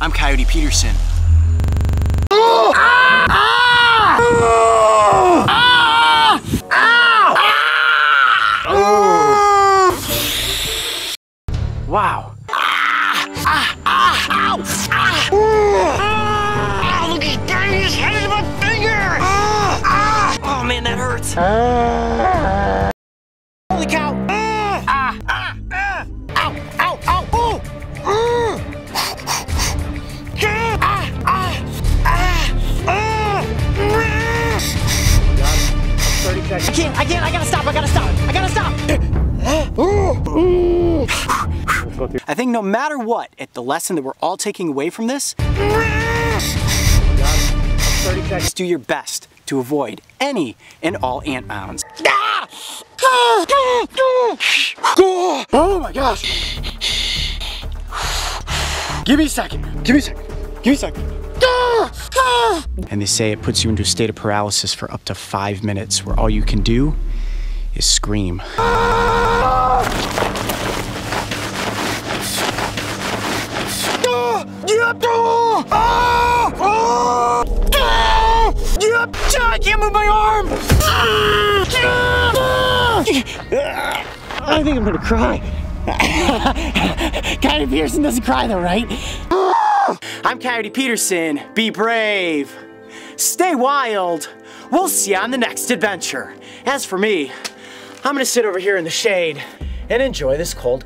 I'm Coyote Peterson. Wow. look, he's burning his head in my finger! Ah. Ah. Oh man, that hurts. Holy I can't, I can't, I gotta stop, I gotta stop, I gotta stop. I think no matter what, at the lesson that we're all taking away from this, is do your best to avoid any and all ant mounds. Oh my gosh! Give me a second, give me a second, give me a second. And they say it puts you into a state of paralysis for up to five minutes where all you can do is scream. I can't move my arm! I think I'm gonna cry. Coyote Peterson doesn't cry though, right? I'm Coyote Peterson. Be brave. Stay wild. We'll see you on the next adventure. As for me, I'm gonna sit over here in the shade and enjoy this cold.